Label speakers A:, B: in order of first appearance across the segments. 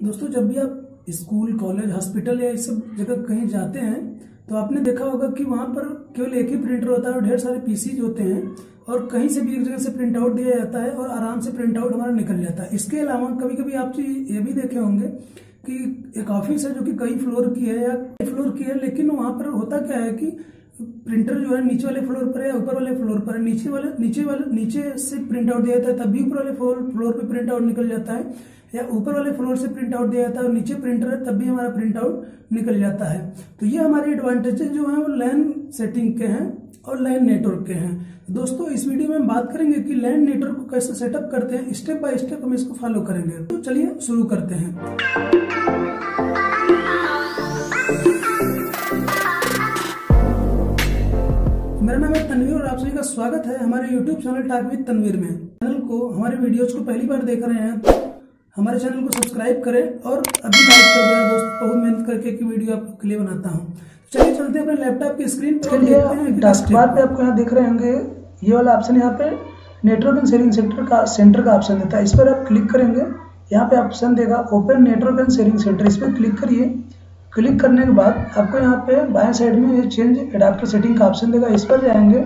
A: दोस्तों, जब भी आप स्कूल, कॉलेज, हॉस्पिटल या इस सब जगह कहीं जाते हैं तो आपने देखा होगा कि वहाँ पर केवल एक ही प्रिंटर होता है और ढेर सारे पीसीज होते हैं और कहीं से भी एक जगह से प्रिंट आउट दिया जाता है और आराम से प्रिंट आउट हमारा निकल जाता है। इसके अलावा कभी कभी आप ये भी देखे होंगे कि एक ऑफ़िस है जो कि कई फ्लोर की है या कई फ्लोर की है, लेकिन वहाँ पर होता क्या है कि प्रिंटर जो है नीचे वाले फ्लोर पर है, ऊपर वाले फ्लोर पर है। नीचे वाले नीचे वाले, नीचे से प्रिंट आउट दिया जाता है तब भी ऊपर वाले फ्लोर फ्लोर पे प्रिंट आउट निकल जाता है। या ऊपर वाले फ्लोर से प्रिंट आउट दिया जाता है और नीचे प्रिंटर है, तब भी हमारा प्रिंट आउट निकल जाता है। तो ये हमारे एडवांटेजेस जो है, वो लैन सेटिंग के हैं और लैन नेटवर्क के हैं। दोस्तों, इस वीडियो में हम बात करेंगे कि लैन नेटवर्क को कैसे सेटअप करते हैं। स्टेप बाय स्टेप हम इसको फॉलो करेंगे। तो चलिए शुरू करते हैं। मेरा नाम है तनवीर और आप सभी का स्वागत है हमारे YouTube channel talk with Tanveer में। चैनल को, हमारे वीडियोज़ को पहली बार देख रहे हैं तो हमारे चैनल को सब्सक्राइब करें और अभी लाइक कर दो दोस्त बहुत मेहनत करके की वीडियो आपके लिए बनाता हूँ। चलिए चलते हैं अपने लैपटॉप की स्क्रीन पर हैं
B: टास्कबार पे आपको यहाँ दिख रहे होंगे ये वाला ऑप्शन यहाँ पे नेटवर्क एंड शेयरिंग सेंटर का सेंटर का ऑप्शन देता है। इस पर आप क्लिक करेंगे यहाँ पे ऑप्शन देगा open network and sharing centre इस पर क्लिक करिए। क्लिक करने के बाद आपको यहाँ पे बाएँ साइड में ये चेंज एडाप्टर सेटिंग का ऑप्शन देगा। इस पर जाएँगे।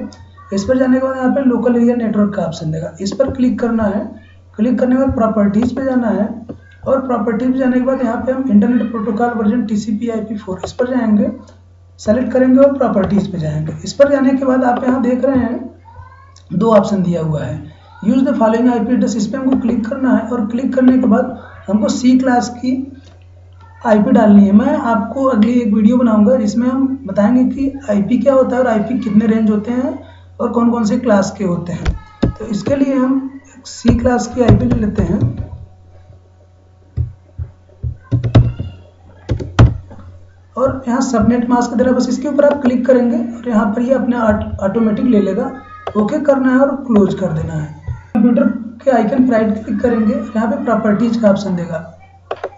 B: इस पर जाने के बाद यहाँ पे लोकल एरिया नेटवर्क का ऑप्शन देगा। इस पर क्लिक करना है। क्लिक करने के बाद प्रॉपर्टीज़ पे जाना है और प्रॉपर्टीज़ पे जाने के बाद यहाँ पे हम internet protocol version T C P I P four इस पर जाएँगे सेलेक्ट करेंगे और प्रॉपर्टीज़ पे जाएँगे। इस पर जाने के बाद आप यहाँ देख रहे हैं, दो ऑप्शन दिया हुआ है। Use the following I P address इस पर हमको क्लिक करना है और क्लिक करने के बाद हमको सी क्लास की आईपी डालनी है। मैं आपको अगली एक वीडियो बनाऊँगा, जिसमें हम बताएँगे कि आईपी क्या होता है और आईपी कितने रेंज होते हैं और कौन कौन से क्लास के होते हैं। तो इसके लिए हम सी क्लास की आईपी ले लेते हैं। और यहाँ सबनेट मास्क दे रहा है, बस इसके ऊपर आप क्लिक करेंगे और यहाँ पर ये अपने ऑटोमेटिक ले लेगा। ओके करना है और क्लोज कर देना है। कंप्यूटर के आइकन पर राइट क्लिक करेंगे यहाँ पे प्रॉपर्टीज़ का ऑप्शन देगा।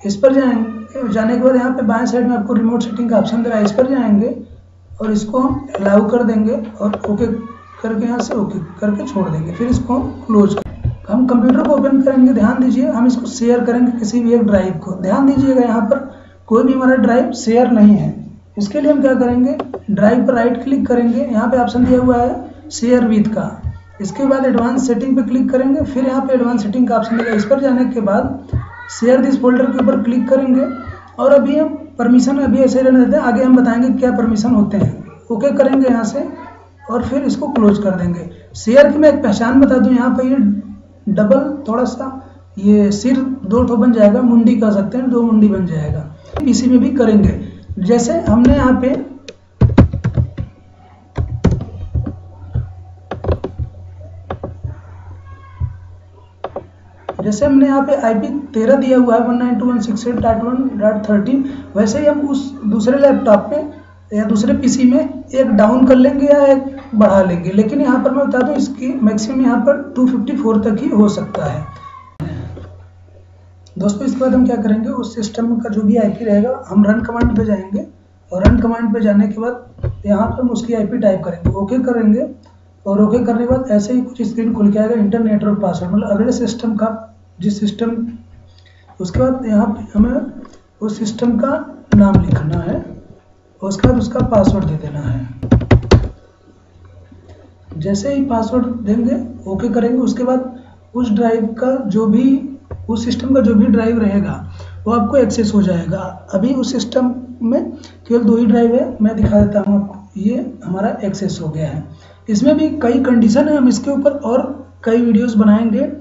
B: इस पर जाएँगे, जाने के बाद यहाँ पे बाएँ साइड में आपको रिमोट सेटिंग का ऑप्शन दे रहा है इस पर जाएँगे और इसको हम अलाउ कर देंगे और ओके करके यहाँ से ओके करके छोड़ देंगे, फिर इसको हम क्लोज कर, हम कंप्यूटर को ओपन करेंगे, ध्यान दीजिए, हम इसको शेयर करेंगे किसी भी एक ड्राइव को। ध्यान दीजिएगा यहाँ पर कोई भी हमारा ड्राइव शेयर नहीं है। इसके लिए हम क्या करेंगे ड्राइव पर राइट क्लिक करेंगे, यहाँ पे ऑप्शन दिया हुआ है शेयर विथ का। इसके बाद एडवांस सेटिंग पे क्लिक करेंगे, फिर यहाँ पे एडवांस सेटिंग का ऑप्शन देगा इस पर जाने के बाद शेयर दिस फोल्डर के ऊपर क्लिक करेंगे और अभी हम परमिशन अभी ऐसे रहने देते हैं, आगे हम बताएँगे क्या परमिशन होते हैं। ओके करेंगे यहाँ से। और फिर इसको क्लोज कर देंगे। शेयर की मैं एक पहचान बता दूँ, यहाँ पर ये डबल थोड़ा सा, ये सिर दो ठो बन जाएगा, मुंडी कह सकते हैं, दो मुंडी बन जाएगा। पीसी में भी करेंगे। जैसे हमने यहाँ पे जैसे हमने यहाँ पे आई पी तेरह दिया हुआ है one nine two one six eight dot one dot thirteen वैसे ही हम उस दूसरे लैपटॉप पे या दूसरे पीसी में एक डाउन कर लेंगे या एक बढ़ा लेंगे। लेकिन यहाँ पर मैं बता दूँ, इसकी मैक्सिमम यहाँ पर 254 तक ही हो सकता है। दोस्तों, इसके बाद हम क्या करेंगे? उस सिस्टम का जो भी आईपी रहेगा, हम रन कमांड पे जाएँगे और रन कमांड पे जाने के बाद यहाँ पर हम उसकी आईपी टाइप करेंगे। ओके करेंगे और ओके करने के बाद ऐसे ही कुछ स्क्रीन खुल के आएगा इंटरनेट और पासवर्ड मतलब अगले सिस्टम का जिस सिस्टम उसके बाद यहाँ पे हमें उस सिस्टम का नाम लिखना है उसके बाद उसका पासवर्ड दे देना है। जैसे ही पासवर्ड देंगे ओके करेंगे। उसके बाद उस ड्राइव का जो भी, उस सिस्टम का जो भी ड्राइव रहेगा, वो आपको एक्सेस हो जाएगा। अभी उस सिस्टम में केवल दो ही ड्राइव है। मैं दिखा देता हूँ आपको। ये हमारा एक्सेस हो गया है। इसमें भी कई कंडीशन है। हम इसके ऊपर और कई वीडियोस बनाएँगे।